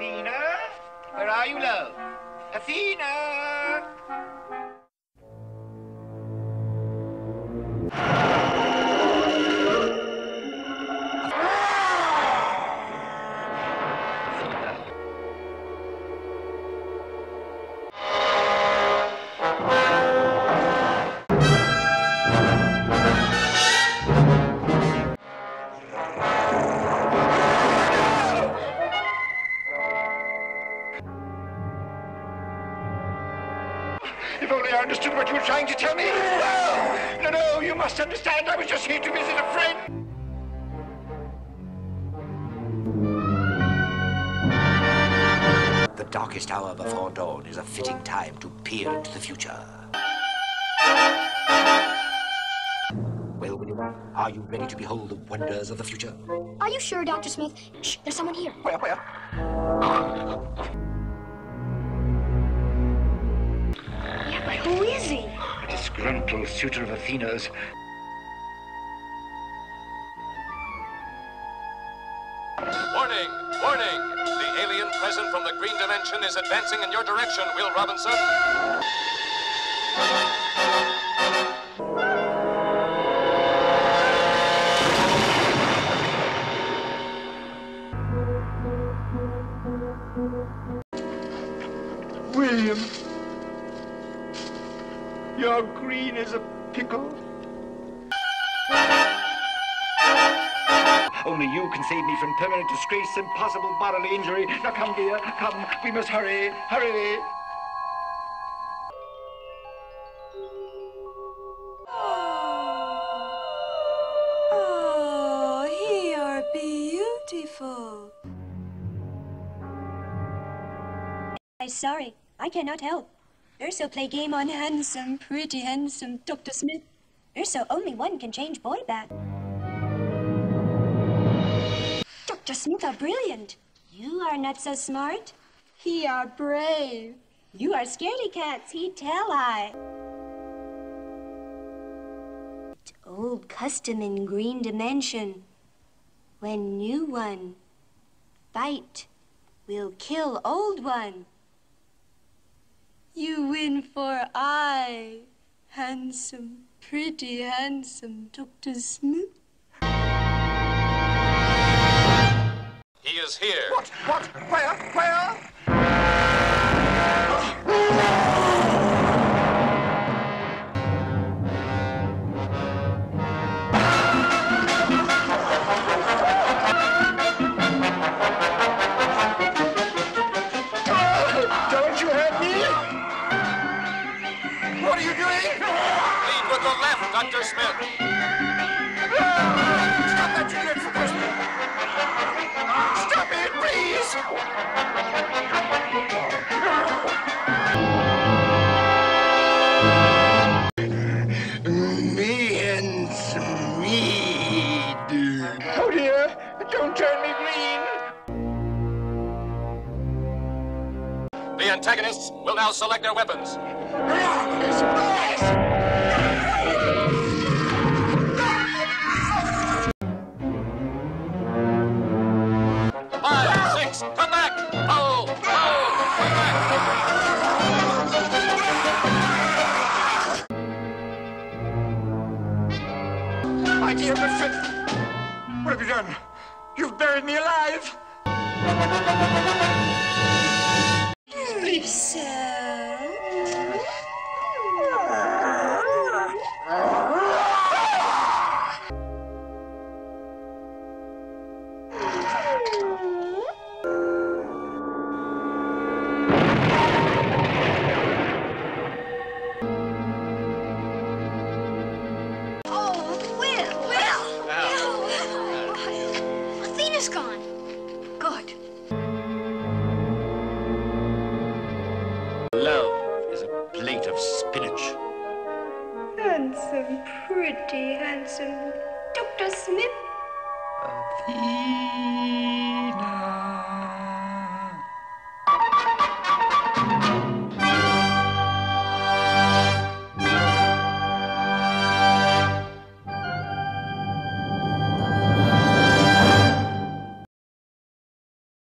Athena? Where are you, love? Athena! If only I understood what you were trying to tell me. No, no, no, you must understand. I was just here to visit a friend. The darkest hour before dawn is a fitting time to peer into the future. Well, William, are you ready to behold the wonders of the future? Are you sure, Dr. Smith? Shh, there's someone here. Where, where? Who is he? A disgruntled suitor of Athena's. Warning! Warning! The alien present from the green dimension is advancing in your direction, Will Robinson. William, you're green as a pickle. Only you can save me from permanent disgrace and possible bodily injury. Now come, dear, come. We must hurry, hurry. Oh, oh you're beautiful. I'm sorry, I cannot help. Urso play game on handsome, pretty handsome Dr. Smith. Urso only one can change boy back. Dr. Smith are brilliant. You are not so smart. He are brave. You are scaredy cats, he tell I. It's old custom in green dimension. When new one fight will kill old one. You win for I, handsome, pretty, handsome Dr. Smith. He is here. What? What? Where? Where? What are you doing? Lead with the left, Dr. Smith. Stop that, you dreadful person! Stop it, please! Me and Smeed. Oh dear, don't turn me green. The antagonists will now select their weapons. Five, six, come back! Oh, oh, come back! My dear what have you done? You've buried me alive. Handsome, pretty, handsome Dr. Smith. Athena.